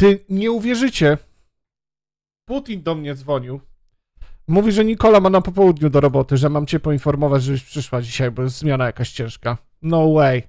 Ty nie uwierzycie. Putin do mnie dzwonił. Mówi, że Nikola ma na popołudniu do roboty, że mam cię poinformować, żebyś przyszła dzisiaj, bo jest zmiana jakaś ciężka. No way.